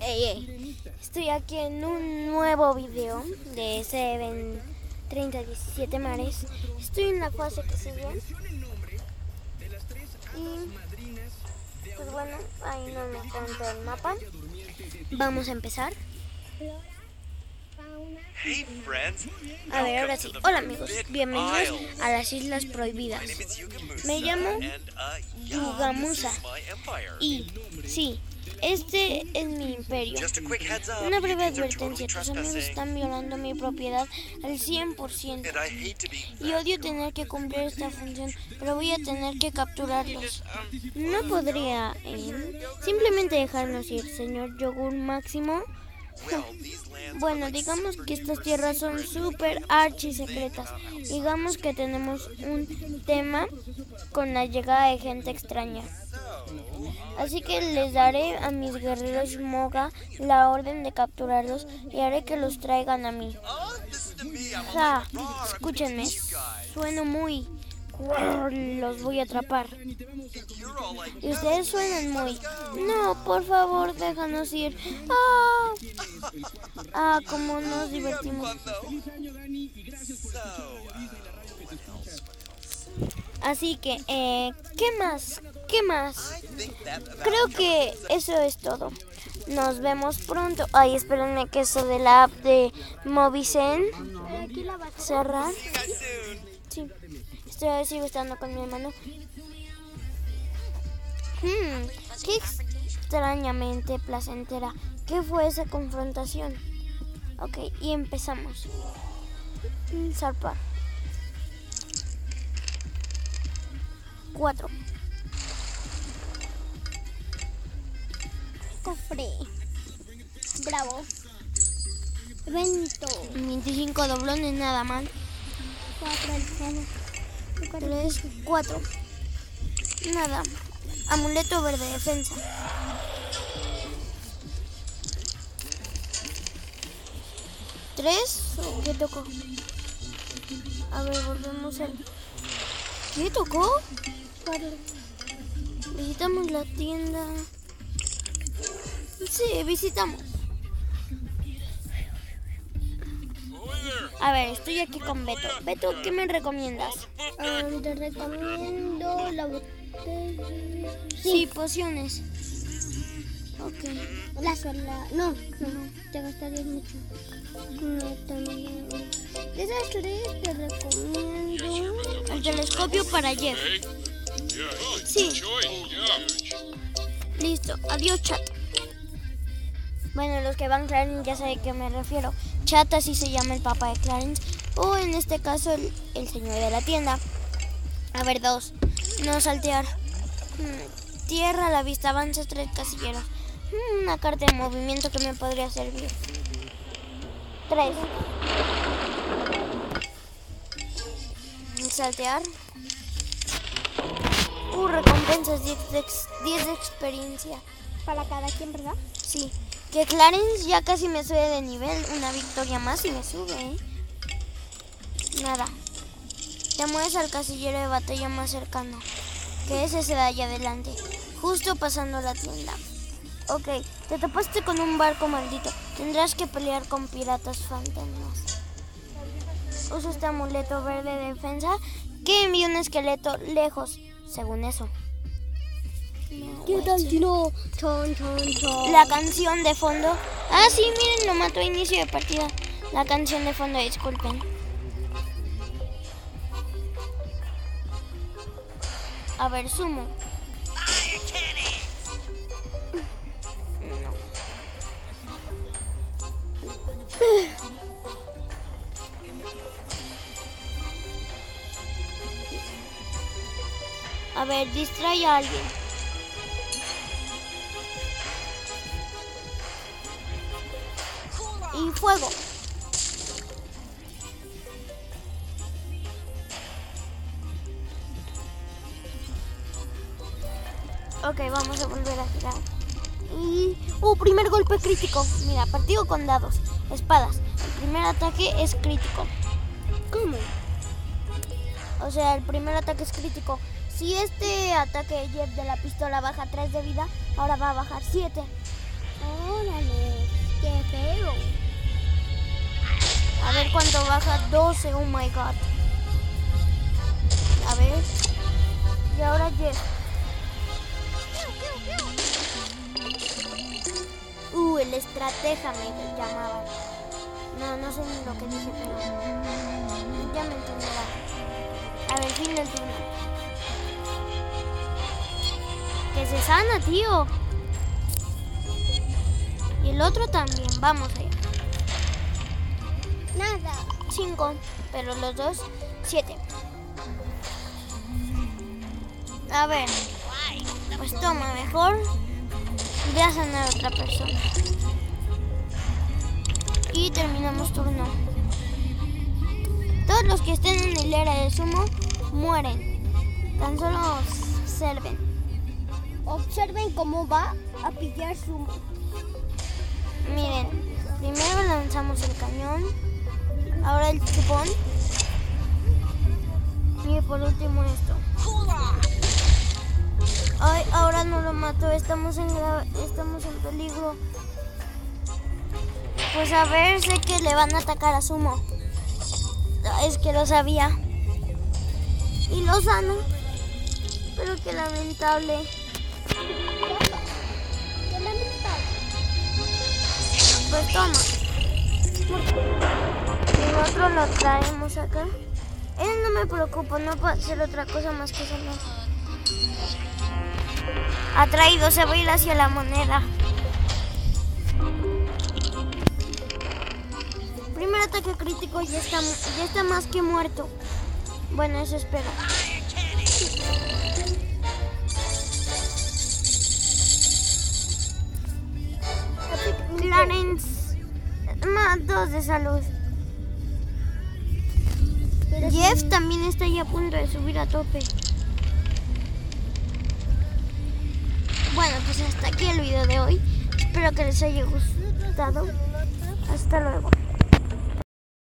Ey, ey. Estoy aquí en un nuevo video de Seven 3017 mares. Estoy en la fase que sigue. Y pues bueno, ahí no me cuenta el mapa. Vamos a empezar. Hey friends. A ver, ahora sí. Hola amigos, bienvenidos a las Islas Prohibidas. Me llamo Yugamusa. Y sí, este es mi imperio. Una breve advertencia, tus amigos están violando mi propiedad al 100%. And I hate to be Y odio tener que cumplir esta función, pero voy a tener que capturarlos. ¿No podría eh, simplemente dejarnos ir, señor Yogur Máximo? Bueno, digamos que estas tierras son súper archi secretas. Digamos que tenemos un tema con la llegada de gente extraña. Así que les daré a mis guerreros Moga la orden de capturarlos y haré que los traigan a mí. Ja, escúchenme, sueno muy... Los voy a atrapar. Y ustedes suenan muy... No, por favor, déjanos ir. Ah, ah cómo nos divertimos. Así que, eh, ¿qué más? ¿Qué más? Creo que eso es todo. Nos vemos pronto. Ay, espérenme que eso de la app de Movicen. Cerrar. Sí. Estoy, sigo estando con mi hermano. Hmm, qué extrañamente placentera. ¿Qué fue esa confrontación? Ok, y empezamos. Zarpar. Cuatro. Bravo. Vento. 25 doblones nada mal. 4 3, 4. Nada. Amuleto verde, defensa. ¿Tres? ¿Qué tocó? A ver, volvemos al... ¿Qué tocó? Visitamos la tienda. Sí, visitamos. A ver, estoy aquí con Beto. Beto, ¿qué me recomiendas? Te recomiendo la botella. Sí, pociones. Ok. La sola. No, no, no. Te gastarías mucho. No, también. De esas tres te recomiendo. El telescopio para Jeff. Sí. Listo. Adiós, chat. Bueno, los que van Clarence ya saben a qué me refiero. Chat así se llama el papá de Clarence. O en este caso el, el señor de la tienda. A ver, dos. No saltear. Hmm, Tierra a la vista. Avanza tres casilleros. Hmm, Una carta de movimiento que me podría servir. Tres. Saltear. Uh, recompensas 10 de, ex- 10 de experiencia. Para cada quien, ¿verdad? Sí. Que Clarence ya casi me sube de nivel. Una victoria más y me sube, ¿eh? Nada. Te mueves al casillero de batalla más cercano. Que ese se da allá adelante. Justo pasando la tienda. Ok, te topaste con un barco maldito. Tendrás que pelear con piratas fantasmas. Usa este amuleto verde de defensa que envía un esqueleto lejos, según eso. La canción de fondo. Ah, sí, miren, lo mató a inicio de partida. La canción de fondo, disculpen. A ver, sumo. No. A ver, distrae a alguien. Y fuego. Ok, vamos a volver a girar. Y... ¡Uh! Primer golpe crítico. Mira, partido con dados. Espadas. El primer ataque es crítico. ¿Cómo? O sea, el primer ataque es crítico. Si este ataque de Jeff de la pistola baja 3 de vida, ahora va a bajar 7. Cuánto baja. 12, oh my god. A ver. Y ahora Jeff. Uh, el estratega me llamaban. No, no sé ni lo que dije, pero ya me entenderá. A ver, fin del turno. Que se sana, tío. Y el otro también. Vamos allá. Nada. 5, pero los dos 7. A ver, pues toma, mejor voy a sanar a otra persona. Y terminamos turno. Todos los que estén en el era del sumo mueren. Tan solo observen. Observen cómo va a pillar su... Miren, primero lanzamos el cañón, ahora el chupón y por último esto. Ay, ahora no lo mato, estamos en estamos en peligro. Pues a ver, sé que le van a atacar a Sumo. Es que lo sabía. Y lo sano. Pero qué lamentable. Qué lamentable. Pues toma. Y otro lo traemos acá. Él no me preocupa, no puedo hacer otra cosa más que sanar. Ha traído, se va a ir hacia la moneda. Primer ataque crítico, ya está, ya está más que muerto. Bueno, eso espero. Clarence, más dos de salud. Jeff también está ya a punto de subir a tope. Bueno, pues hasta aquí el video de hoy. Espero que les haya gustado. Hasta luego.